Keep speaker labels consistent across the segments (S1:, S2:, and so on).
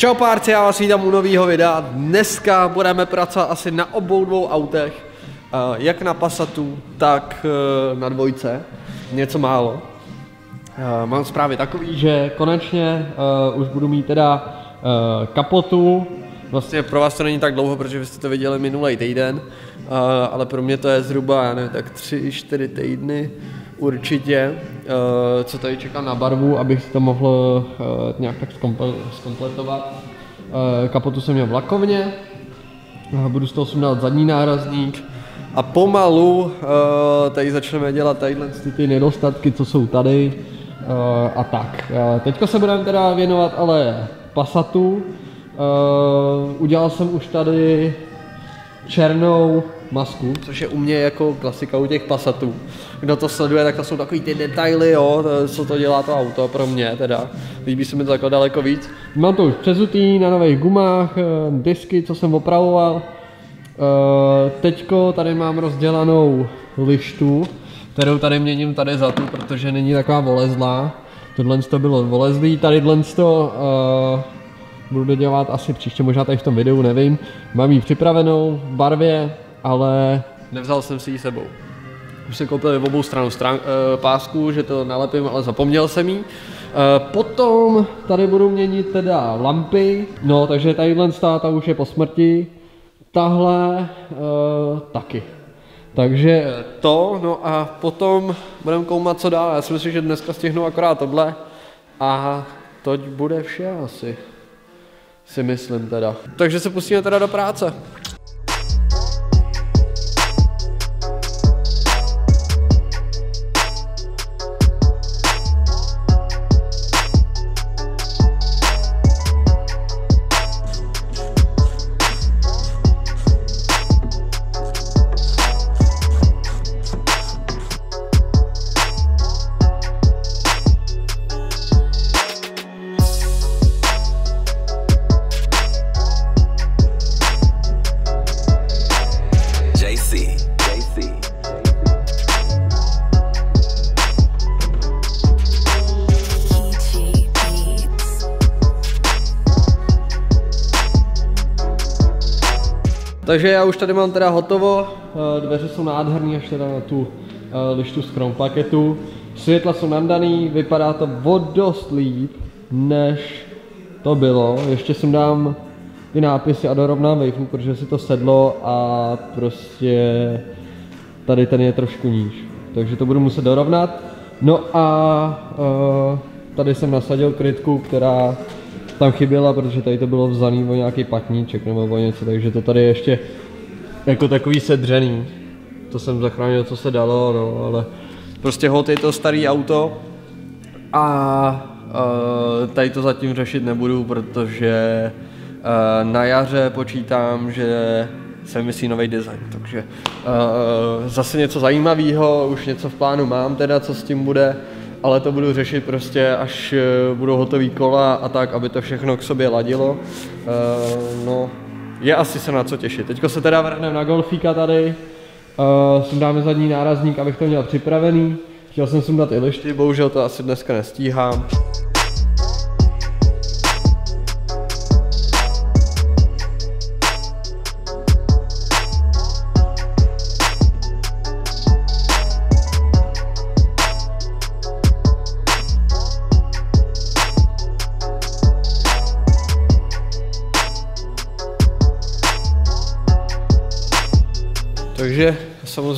S1: Čau párci, já vás vítám u nového videa. Dneska budeme pracovat asi na obou dvou autech, eh, jak na Passatu, tak eh, na dvojce, něco málo. Eh, mám zprávy takový, že konečně už budu mít teda kapotu, Vlastně pro vás to není tak dlouho, protože vy jste to viděli minulý týden, ale pro mě to je zhruba, já nevím, tak tři, čtyři týdny určitě, co tady čekám na barvu, abych to mohl nějak tak zkompletovat. Kapotu jsem měl v lakovně, budu z toho sundat zadní nárazník a pomalu tady začneme dělat tadyhle ty nedostatky, co jsou tady a tak. Teďka se budeme teda věnovat ale Passatu, Uh, udělal jsem už tady černou masku, což je u mě jako klasika u těch Passatů. Kdo to sleduje, tak to jsou takový ty detaily, jo, co to dělá to auto pro mě teda. Líbí se mi to takhle daleko víc. Mám to už přezutý na nových gumách, eh, disky, co jsem opravoval. Uh, teďko tady mám rozdělanou lištu, kterou tady měním tady za tu, protože není taková volezlá. Tohle to bylo volezlý, tady to uh, budu dodělat asi příště, možná tady v tom videu, nevím. Mám ji připravenou v barvě, ale nevzal jsem si ji sebou. Už jsem koupil v obou stranu stran, e, pásku, že to nalepím, ale zapomněl jsem ji. E, potom tady budu měnit teda lampy, no takže tadyhle ta už je po smrti, tahle e, taky. Takže to, no a potom budeme koumat co dál. Já si myslím, že dneska stihnu akorát tohle a to bude vše asi si myslím teda. Takže se pustíme teda do práce. Takže já už tady mám teda hotovo, eh, dveře jsou nádherné až teda na tu lištu z paketu. Světla jsou nandaný, vypadá to o dost líp, než to bylo. Ještě jsem dám ty nápisy a dorovnám wavefru, protože si to sedlo a prostě tady ten je trošku níž. Takže to budu muset dorovnat. No a uh, tady jsem nasadil krytku, která tam chyběla, protože tady to bylo vzaný o nějaký patníček nebo o něco, takže to tady ještě jako takový sedřený. To jsem zachránil, co se dalo, no, ale prostě hot je to starý auto a uh, tady to zatím řešit nebudu, protože uh, na jaře počítám, že se myslí nový design, takže uh, zase něco zajímavého, už něco v plánu mám teda, co s tím bude, ale to budu řešit prostě, až eh, budou hotový kola a tak, aby to všechno k sobě ladilo. Uh, no, je asi se na co těšit. Teďko se teda vrhneme na golfíka tady, uh, sundáme zadní nárazník, abych to měl připravený. Chtěl jsem sundat i lišty, bohužel to asi dneska nestíhám.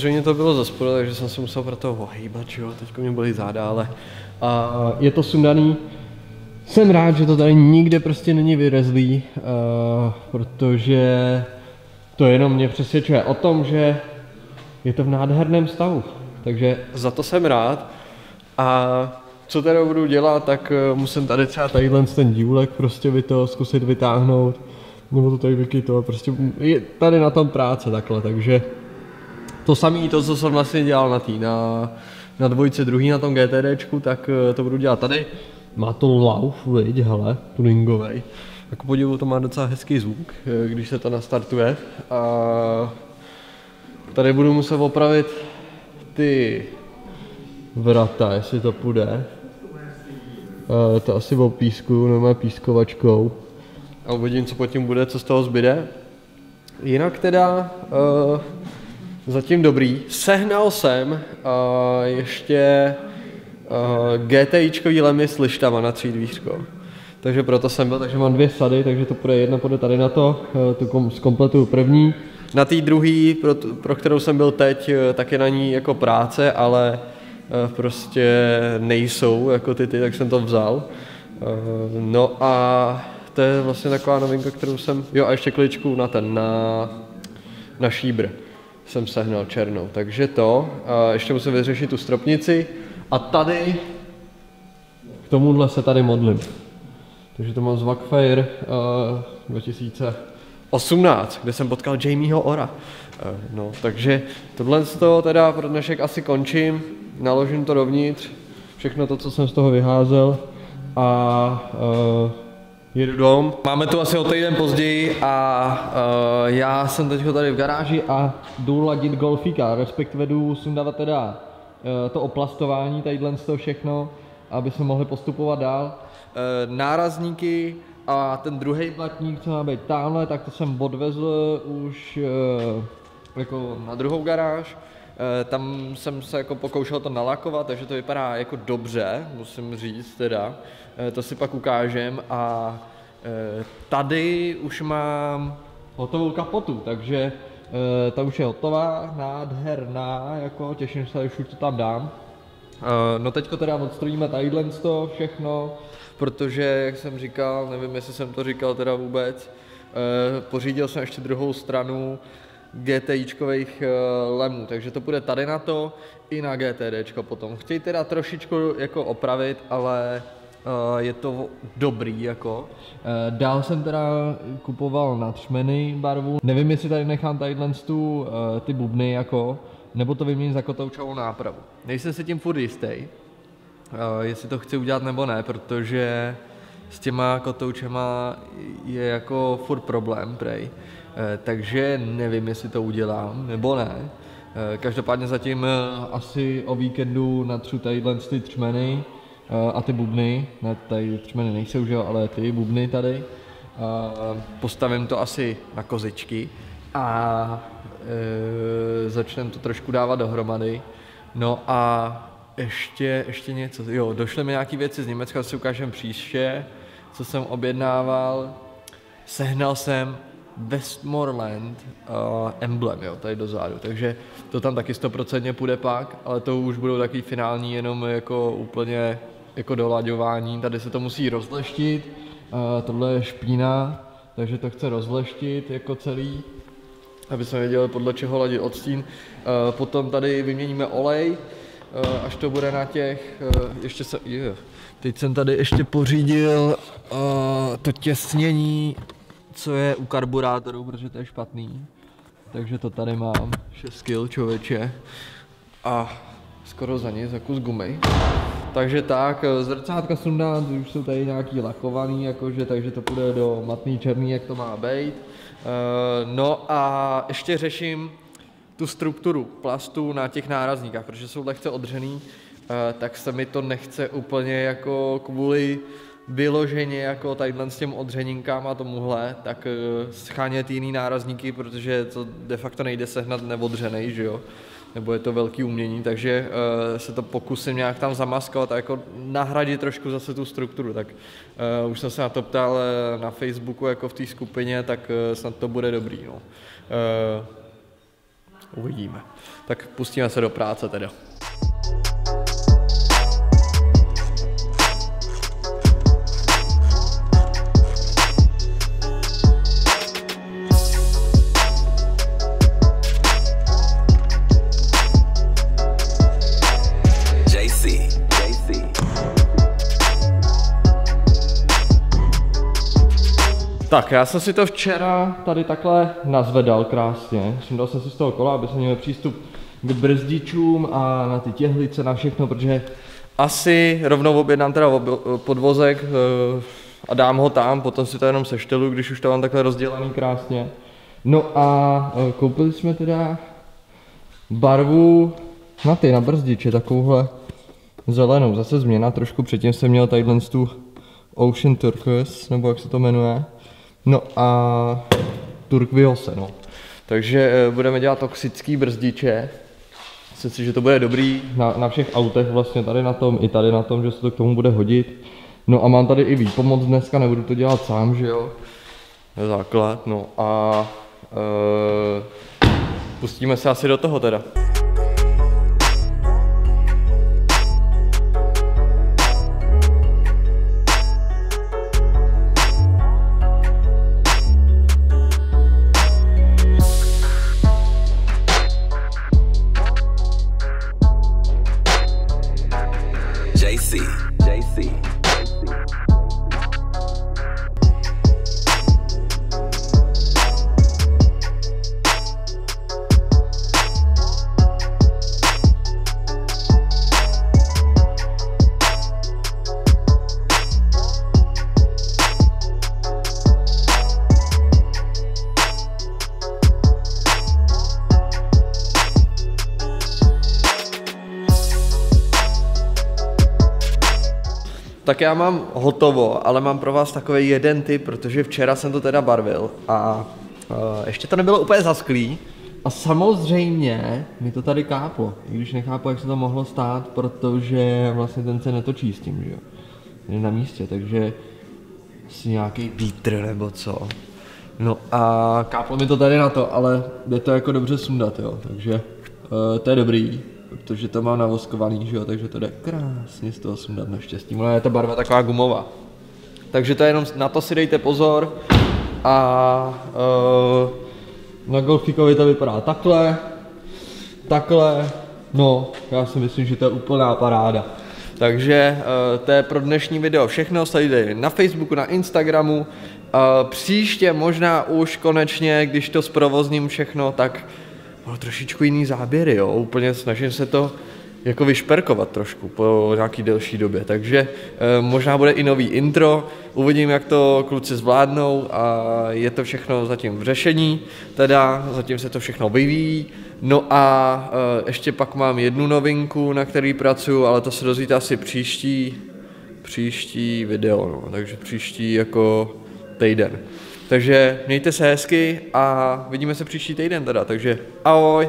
S1: Samozřejmě to bylo za spodu, takže jsem se musel pro to ohýbat, jo, teďko mě bolí záda, ale a je to sundaný. Jsem rád, že to tady nikde prostě není vyrezlý, uh, protože to jenom mě přesvědčuje o tom, že je to v nádherném stavu. Takže za to jsem rád. A co teda budu dělat, tak uh, musím tady třeba tadyhle ten dílek prostě by to zkusit vytáhnout, nebo to tady vykytovat, prostě je tady na tom práce takhle, takže to samé, to, co jsem vlastně dělal na tý, na, na dvojce druhý na tom GTDčku, tak eh, to budu dělat tady. Má to lauf, viď, hele, tuningovej. Jako podivu to má docela hezký zvuk, eh, když se to nastartuje. A tady budu muset opravit ty vrata, jestli to půjde. Uh, to asi o písku, normálně pískovačkou. a uvidím, co tím bude, co z toho zbyde. Jinak teda uh, zatím dobrý. Sehnal jsem uh, ještě uh, GTIčkový lemy s lištama na třídvířko. Takže proto jsem byl, takže mám dvě sady, takže to půjde jedna půjde tady na to, uh, tu kom, zkompletuju první. Na té druhé, pro, pro kterou jsem byl teď, tak je na ní jako práce, ale prostě nejsou jako ty ty, tak jsem to vzal. No a to je vlastně taková novinka, kterou jsem, jo a ještě kličku na ten, na, na šíbr jsem sehnal černou, takže to, ještě musím vyřešit tu stropnici a tady, k tomuhle se tady modlím. Takže to mám z Wackfire uh, 2018, kde jsem potkal Jamieho Ora. Uh, no, takže tohle z toho teda pro dnešek asi končím, naložím to dovnitř, všechno to, co jsem z toho vyházel a uh, jedu dom. Máme tu asi o týden později a uh, já jsem teď tady v garáži a jdu ladit golfíka, respektive jdu sundávat teda uh, to oplastování, tadyhle z toho všechno, aby jsme mohli postupovat dál. Uh, nárazníky a ten druhý blatník, co má být tamhle, tak to jsem odvezl už uh, jako na druhou garáž. Tam jsem se jako pokoušel to nalakovat, takže to vypadá jako dobře, musím říct teda. Eh, to si pak ukážem a eh, tady už mám hotovou kapotu, takže eh, ta už je hotová, nádherná, jako těším se, už to tam dám. No teďko teda odstrojíme tadyhle to všechno, protože, jak jsem říkal, nevím, jestli jsem to říkal teda vůbec, pořídil jsem ještě druhou stranu GTIčkových lemů, takže to bude tady na to i na GTDčko potom. Chtějí teda trošičku jako opravit, ale Uh, je to dobrý jako. Uh, dál jsem teda kupoval na třmeny barvu. Nevím, jestli tady nechám tadyhle tu, ty bubny jako, nebo to vyměním za kotoučovou nápravu. Nejsem si tím furt jistý, jestli to chci udělat nebo ne, protože s těma kotoučema je jako furt problém, prej. Uh, takže nevím, jestli to udělám nebo ne. Uh, každopádně zatím uh, asi o víkendu natřu tadyhle ty třmeny, a ty bubny, ne, tady třmeny nejsou, že jo, ale ty bubny tady. Postavím to asi na kozičky a e, začneme to trošku dávat dohromady. No a ještě, ještě něco, jo, došly mi nějaké věci z Německa, si ukážem příště, co jsem objednával. Sehnal jsem Westmoreland uh, emblem, jo, tady dozadu, takže to tam taky stoprocentně půjde pak, ale to už budou taky finální jenom jako úplně jako dolaďování, tady se to musí rozleštit, uh, tohle je špína, takže to chce rozleštit jako celý, aby jsme věděli podle čeho ladit odstín. Uh, potom tady vyměníme olej, uh, až to bude na těch, uh, ještě se, je, teď jsem tady ještě pořídil uh, to těsnění, co je u karburátoru, protože to je špatný. Takže to tady mám, 6 kg člověče. A skoro za ně, za kus gumy. Takže tak, eh, zrcátka sundát, už jsou tady nějaký lakovaný, jakože, takže to půjde do matný černý, jak to má být. Eh, no a ještě řeším tu strukturu plastu na těch nárazníkách, protože jsou lehce odřený, eh, tak se mi to nechce úplně jako kvůli vyloženě jako tadyhle s těm odřenínkám a tomuhle, tak schánět jiný nárazníky, protože to de facto nejde sehnat neodřenej, že jo nebo je to velký umění, takže uh, se to pokusím nějak tam zamaskovat a jako nahradit trošku zase tu strukturu. Tak uh, už jsem se na to ptal na Facebooku jako v té skupině, tak uh, snad to bude dobrý. No. Uh, uvidíme. Tak pustíme se do práce teda. Tak, já jsem si to včera tady takhle nazvedal krásně. Sundal jsem si z toho kola, aby jsme měli přístup k brzdičům a na ty těhlice, na všechno, protože asi rovnou objednám teda podvozek eh, a dám ho tam, potom si to jenom seštelu, když už to mám takhle rozdělaný krásně. No a eh, koupili jsme teda barvu na ty, na brzdiče, takovouhle zelenou, zase změna trošku, předtím jsem měl tadyhle tu Ocean Turquoise, nebo jak se to jmenuje. No a Turk Vyhose, no. Takže eh, budeme dělat toxický brzdiče. Myslím si, že to bude dobrý na, na všech autech vlastně tady na tom, i tady na tom, že se to k tomu bude hodit. No a mám tady i výpomoc dneska, nebudu to dělat sám, že jo. Základ, no a uh, pustíme se asi do toho teda. JC. JC. Tak já mám hotovo, ale mám pro vás takový jeden tip, protože včera jsem to teda barvil a uh, ještě to nebylo úplně zasklý. A samozřejmě mi to tady káplo, i když nechápu, jak se to mohlo stát, protože vlastně ten se netočí s tím, že jo. Je na místě, takže asi nějaký vítr nebo co. No a káplo mi to tady na to, ale jde to jako dobře sundat, jo, takže uh, to je dobrý protože to mám navoskovaný, že jo, takže to jde krásně z toho sundat naštěstí. Ale je ta barva taková gumová. Takže to je jenom, na to si dejte pozor. A uh, na golfíkovi to vypadá takhle, takhle, no, já si myslím, že to je úplná paráda. Takže uh, to je pro dnešní video všechno, sledujte na Facebooku, na Instagramu. Uh, příště možná už konečně, když to zprovozním všechno, tak bylo trošičku jiný záběry, jo, úplně snažím se to jako vyšperkovat trošku po nějaký delší době, takže e, možná bude i nový intro, uvidím, jak to kluci zvládnou a je to všechno zatím v řešení, teda zatím se to všechno vyvíjí, no a e, ještě pak mám jednu novinku, na který pracuju, ale to se dozvíte asi příští, příští video, no, takže příští jako týden. Takže mějte se hezky a vidíme se příští týden teda, takže ahoj.